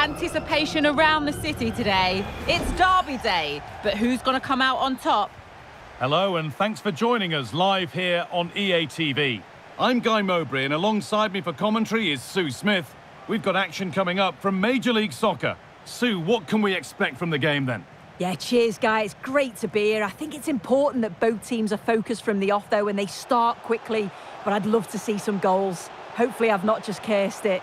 anticipation around the city today. It's Derby Day, but who's going to come out on top? Hello and thanks for joining us live here on EA TV. I'm Guy Mowbray and alongside me for commentary is Sue Smith. We've got action coming up from Major League Soccer. Sue, what can we expect from the game then? Yeah, cheers, Guy. It's great to be here. I think it's important that both teams are focused from the off, though, and they start quickly. But I'd love to see some goals. Hopefully, I've not just cursed it.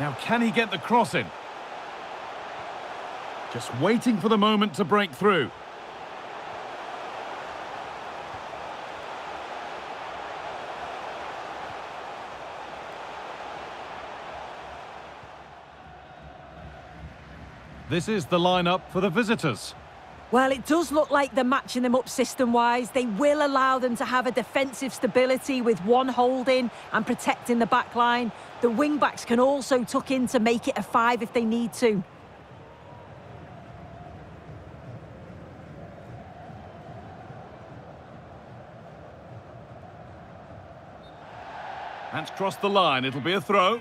Now, can he get the cross in? Just waiting for the moment to break through. This is the lineup for the visitors. Well, it does look like they're matching them up system-wise. They will allow them to have a defensive stability with one holding and protecting the back line. The wing-backs can also tuck in to make it a five if they need to. That's crossed the line. It'll be a throw.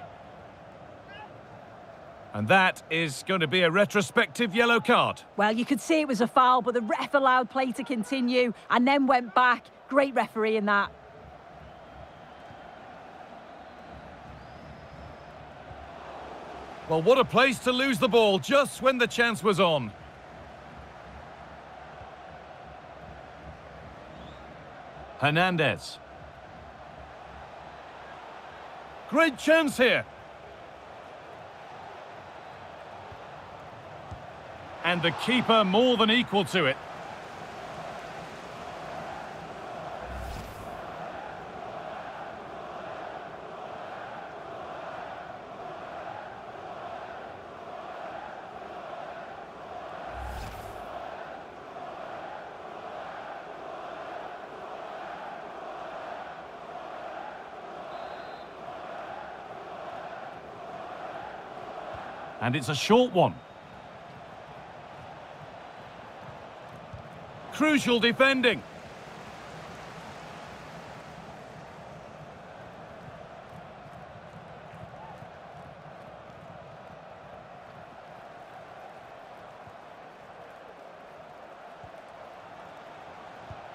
And that is going to be a retrospective yellow card. Well, you could see it was a foul, but the ref allowed play to continue and then went back. Great referee in that. Well, what a place to lose the ball just when the chance was on. Hernandez. Great chance here. And the keeper more than equal to it. And it's a short one. Crucial defending.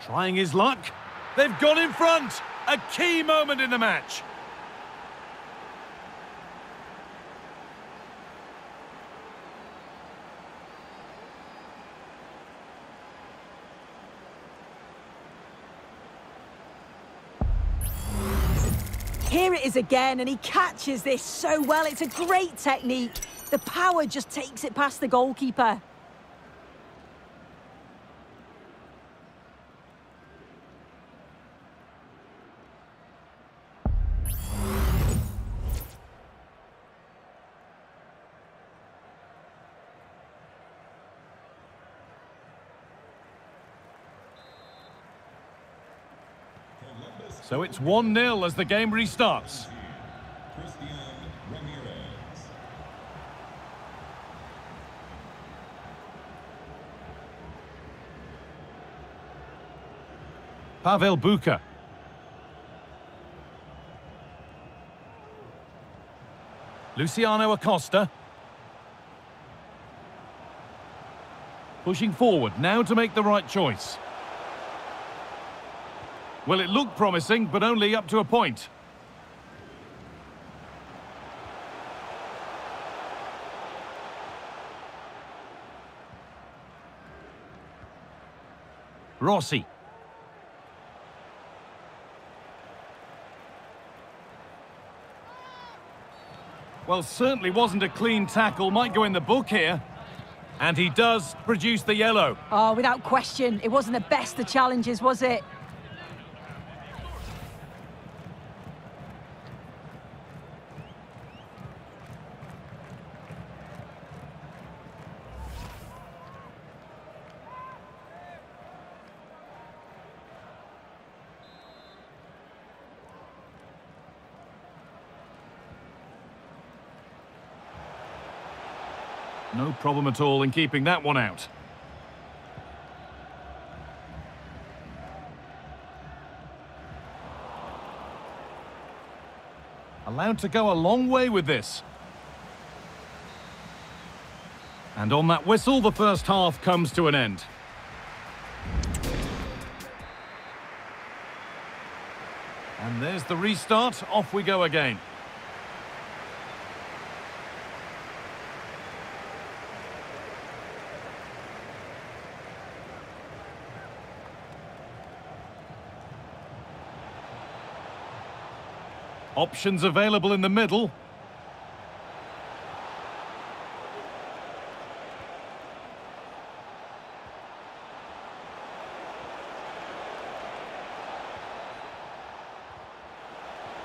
Trying his luck. They've gone in front. A key moment in the match. Here it is again, and he catches this so well. It's a great technique. The power just takes it past the goalkeeper. So it's 1-0 as the game restarts. Pavel Bucha. Luciano Acosta. Pushing forward, now to make the right choice. Well, it looked promising, but only up to a point. Rossi. Well, certainly wasn't a clean tackle. Might go in the book here. And he does produce the yellow. Oh, without question. It wasn't the best of challenges, was it? No problem at all in keeping that one out. Allowed to go a long way with this. And on that whistle, the first half comes to an end. And there's the restart. Off we go again. Options available in the middle.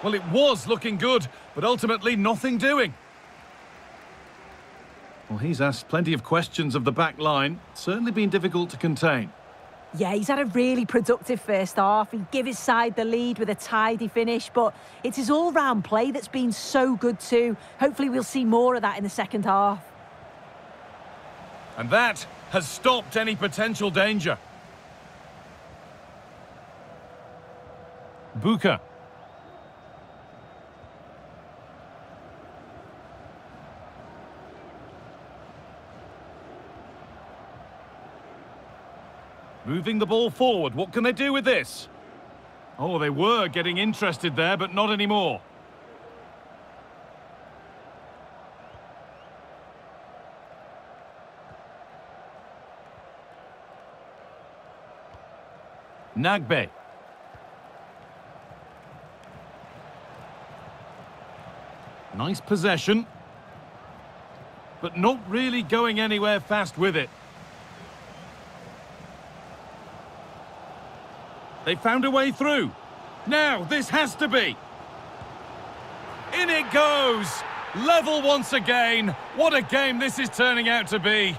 Well, it was looking good, but ultimately nothing doing. Well, he's asked plenty of questions of the back line. Certainly been difficult to contain. Yeah, he's had a really productive first half. He gave his side the lead with a tidy finish, but it's his all-round play that's been so good too. Hopefully we'll see more of that in the second half. And that has stopped any potential danger. Bucha. Moving the ball forward. What can they do with this? Oh, they were getting interested there, but not anymore. Nagbe. Nice possession. But not really going anywhere fast with it. They found a way through. Now, this has to be. In it goes. Level once again. What a game this is turning out to be.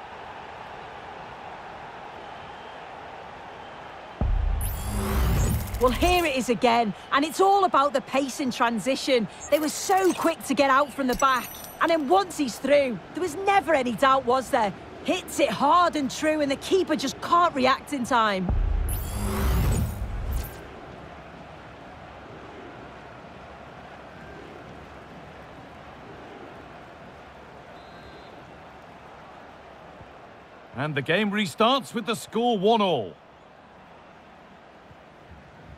Well, here it is again, and it's all about the pace in transition. They were so quick to get out from the back, and then once he's through, there was never any doubt, was there? Hits it hard and true, and the keeper just can't react in time. And the game restarts with the score 1-all.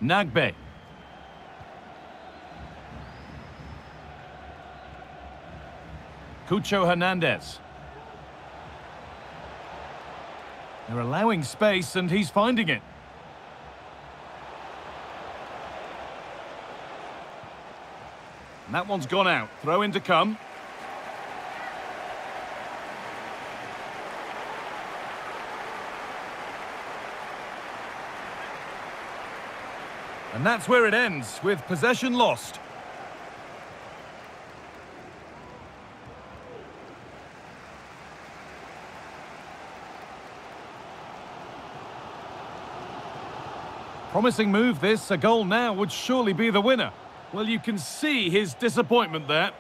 Nagbe. Cucho Hernandez. They're allowing space and he's finding it. And that one's gone out. Throw in to come. And that's where it ends, with possession lost. Promising move this, a goal now would surely be the winner. Well, you can see his disappointment there.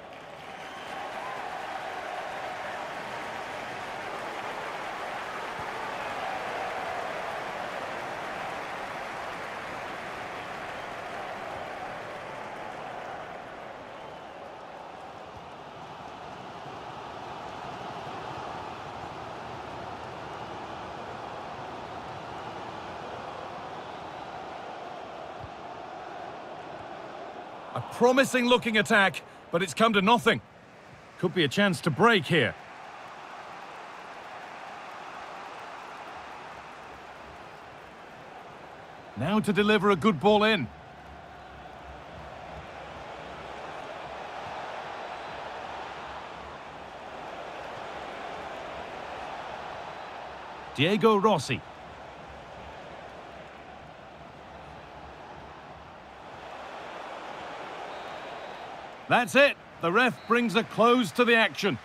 A promising looking attack, but it's come to nothing. Could be a chance to break here. Now to deliver a good ball in. Diego Rossi. That's it. The ref brings a close to the action.